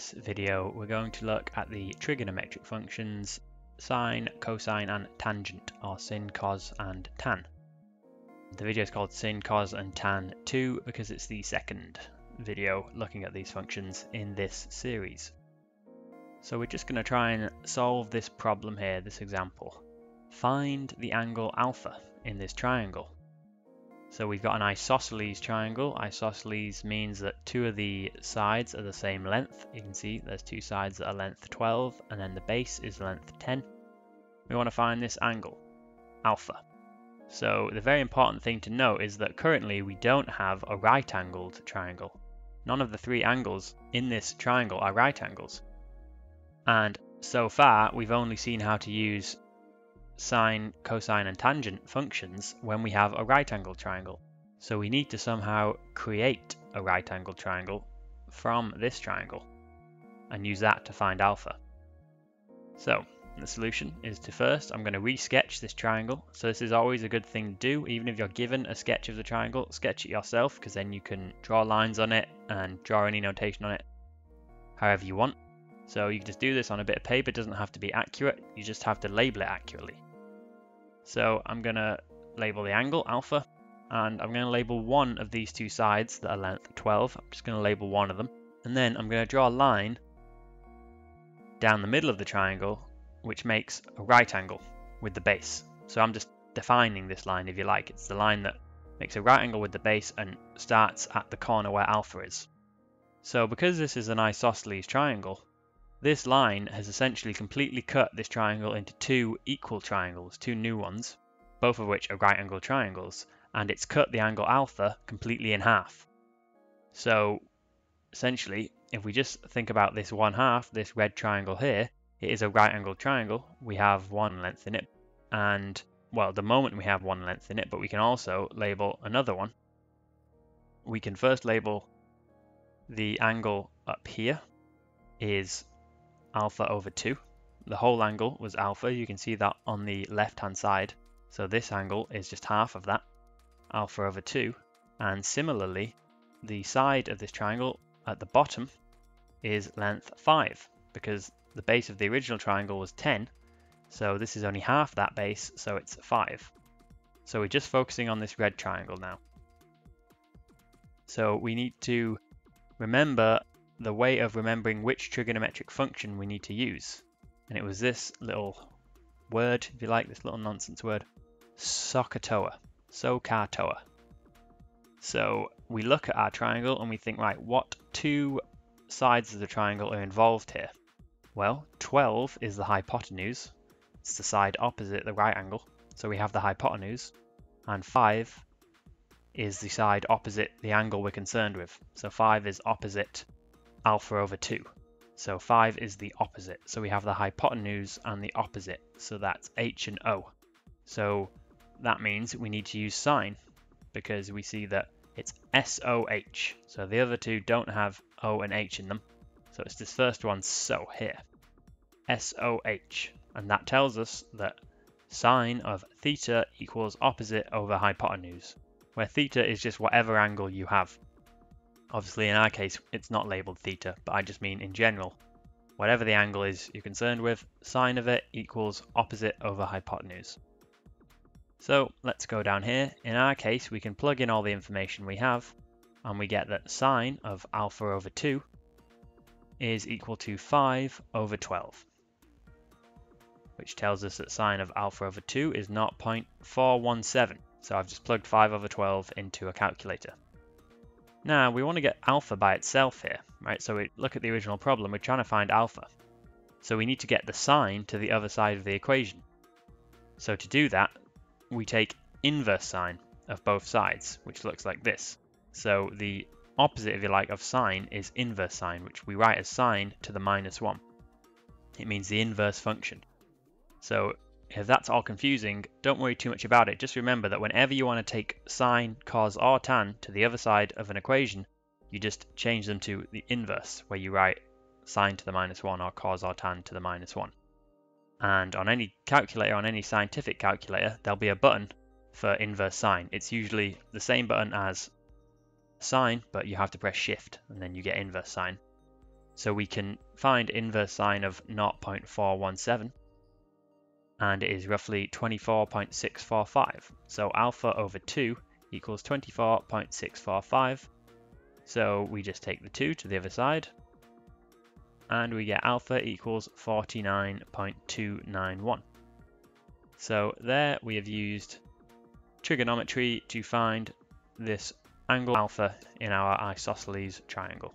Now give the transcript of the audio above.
this video, we're going to look at the trigonometric functions sine, cosine, and tangent, or sin, cos, and tan. The video is called sin, cos, and tan 2 because it's the second video looking at these functions in this series. So we're just going to try and solve this problem here, this example. Find the angle alpha in this triangle. So we've got an isosceles triangle. Isosceles means that two of the sides are the same length. You can see there's two sides that are length 12 and then the base is length 10. We want to find this angle, alpha. So the very important thing to note is that currently we don't have a right angled triangle. None of the three angles in this triangle are right angles. And so far we've only seen how to use sine, cosine and tangent functions when we have a right angled triangle. So we need to somehow create a right angled triangle from this triangle and use that to find alpha. So the solution is to first, I'm going to resketch this triangle. So this is always a good thing to do, even if you're given a sketch of the triangle, sketch it yourself because then you can draw lines on it and draw any notation on it however you want. So you can just do this on a bit of paper, it doesn't have to be accurate, you just have to label it accurately. So I'm going to label the angle alpha and I'm going to label one of these two sides that are length 12. I'm just going to label one of them. And then I'm going to draw a line down the middle of the triangle which makes a right angle with the base. So I'm just defining this line if you like. It's the line that makes a right angle with the base and starts at the corner where alpha is. So because this is an isosceles triangle, this line has essentially completely cut this triangle into two equal triangles, two new ones, both of which are right angle triangles, and it's cut the angle alpha completely in half. So essentially, if we just think about this one half, this red triangle here, it is a right angled triangle. We have one length in it, and well, the moment we have one length in it, but we can also label another one. We can first label the angle up here is alpha over 2. The whole angle was alpha, you can see that on the left hand side. So this angle is just half of that, alpha over 2. And similarly, the side of this triangle at the bottom is length 5 because the base of the original triangle was 10. So this is only half that base, so it's 5. So we're just focusing on this red triangle now. So we need to remember the way of remembering which trigonometric function we need to use. And it was this little word, if you like, this little nonsense word, SOHCAHTOA, SOHCAHTOA. So we look at our triangle and we think, right, what two sides of the triangle are involved here? Well, 12 is the hypotenuse. It's the side opposite the right angle. So we have the hypotenuse. And 5 is the side opposite the angle we're concerned with. So 5 is opposite alpha over 2. So 5 is the opposite. So we have the hypotenuse and the opposite. So that's h and o. So that means we need to use sine because we see that it's SOH. So the other two don't have O and H in them. So it's this first one, so here. SOH. And that tells us that sine of theta equals opposite over hypotenuse, where theta is just whatever angle you have. Obviously, in our case, it's not labeled theta, but I just mean in general. Whatever the angle is you're concerned with, sine of it equals opposite over hypotenuse. So let's go down here. In our case, we can plug in all the information we have, and we get that sine of alpha over 2 is equal to 5 over 12, which tells us that sine of alpha over 2 is not 0.417. So I've just plugged 5 over 12 into a calculator. Now we want to get alpha by itself here, right? So we look at the original problem, we're trying to find alpha. So we need to get the sine to the other side of the equation. So to do that, we take inverse sine of both sides, which looks like this. So the opposite, if you like, of sine is inverse sine, which we write as sine to the minus 1. It means the inverse function. So if that's all confusing, don't worry too much about it. Just remember that whenever you want to take sine, cos, or tan to the other side of an equation, you just change them to the inverse, where you write sine to the minus 1 or cos or tan to the minus 1. And on any calculator, on any scientific calculator, there'll be a button for inverse sine. It's usually the same button as sine, but you have to press shift and then you get inverse sine. So we can find inverse sine of 0.417 and it is roughly 24.645. So alpha over 2 equals 24.645. So we just take the 2 to the other side and we get alpha equals 49.291. So there we have used trigonometry to find this angle alpha in our isosceles triangle.